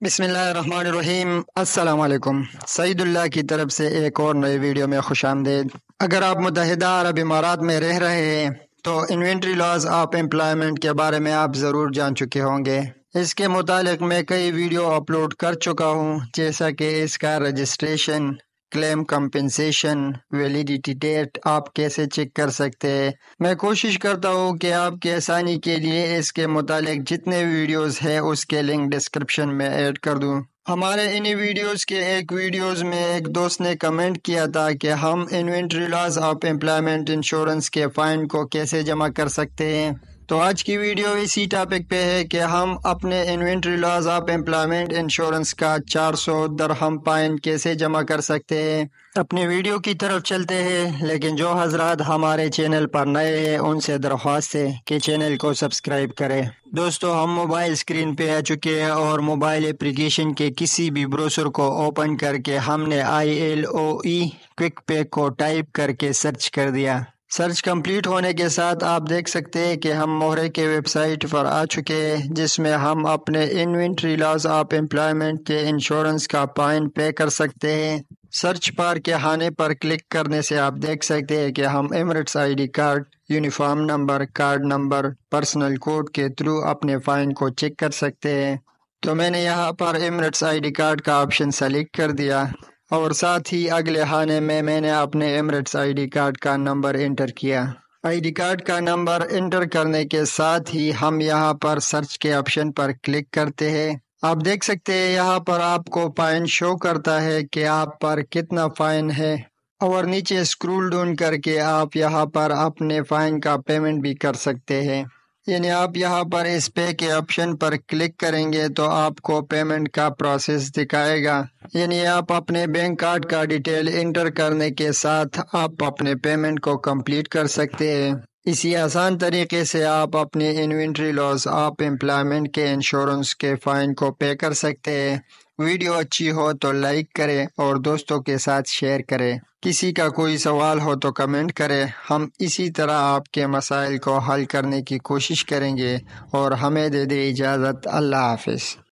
अस्सलाम वालेकुम सईदुल्लाह की तरफ़ से एक और नए वीडियो में खुश आमदेद अगर आप मुतहदा अरब इमारात में रह रहे हैं तो इन्वेंट्री लॉज ऑफ़ एम्प्लॉयमेंट के बारे में आप ज़रूर जान चुके होंगे। इसके मुतालिक मैं कई वीडियो अपलोड कर चुका हूँ, जैसा कि इसका registration claim compensation validity date आप कैसे चेक कर सकते हैं? मैं कोशिश करता हूँ कि आपकी आसानी के लिए इसके मुतालिक जितने वीडियोस हैं, उसके लिंक डिस्क्रिप्शन में ऐड कर दूँ। हमारे इन्हीं वीडियोस के एक वीडियोस में एक दोस्त ने कमेंट किया था कि हम inventory loss of employment insurance के फाइन को कैसे जमा कर सकते हैं। तो आज की वीडियो इसी टॉपिक पे है कि हम अपने inventory loss of employment insurance का 400 दरहम पाइन कैसे जमा कर सकते हैं? अपनी वीडियो की तरफ़ चलते हैं, लेकिन जो हजरात हमारे चैनल पर नए हैं, उनसे दरख्वास्त है कि चैनल को सब्सक्राइब करें। दोस्तों, हम मोबाइल स्क्रीन पे आ चुके हैं और मोबाइल एप्लीकेशन के किसी भी ब्रोसर को ओपन करके हमने I L O E quick पे को टाइप करके सर्च कर दिया। सर्च कंप्लीट होने के साथ आप देख सकते हैं कि हम मोहरे के वेबसाइट पर आ चुके हैं, जिसमें हम अपने इन्वेंट्री लॉस ऑफ़ एम्प्लॉयमेंट के इंश्योरेंस का पाइन पे कर सकते हैं। सर्च बार के हाने पर क्लिक करने से आप देख सकते हैं कि हम Emirates ID card uniform number card number personal code के थ्रू अपने फाइन को चेक कर सकते हैं। तो मैंने यहाँ पर एमरेट्स आईडी कार्ड का ऑप्शन सेलेक्ट कर दिया। और साथ ही अगले खाने में मैंने अपने एमरेट्स आईडी कार्ड का नंबर इंटर किया। आईडी कार्ड का नंबर इंटर करने के साथ ही हम यहाँ पर सर्च के ऑप्शन पर क्लिक करते हैं। आप देख सकते हैं यहाँ पर आपको फाइन शो करता है कि आप पर कितना फाइन है। और नीचे स्क्रूल डाउन करके आप यहाँ पर अपने फाइन का पेमेंट भी कर सकते हैं। यानी आप यहाँ पर इस पे के ऑप्शन पर क्लिक करेंगे तो आपको पेमेंट का प्रोसेस दिखाएगा। यानी आप अपने बैंक कार्ड का डिटेल इंटर करने के साथ आप अपने पेमेंट को कंप्लीट कर सकते हैं। इसी आसान तरीके से आप अपनी इन्वेंट्री लॉस आप एम्प्लॉयमेंट के इंश्योरेंस के फाइन को पे कर सकते हैं। वीडियो अच्छी हो तो लाइक करें और दोस्तों के साथ शेयर करें। किसी का कोई सवाल हो तो कमेंट करें। हम इसी तरह आपके मसाइल को हल करने की कोशिश करेंगे और हमें दे दे इजाज़त। अल्लाह हाफिज़।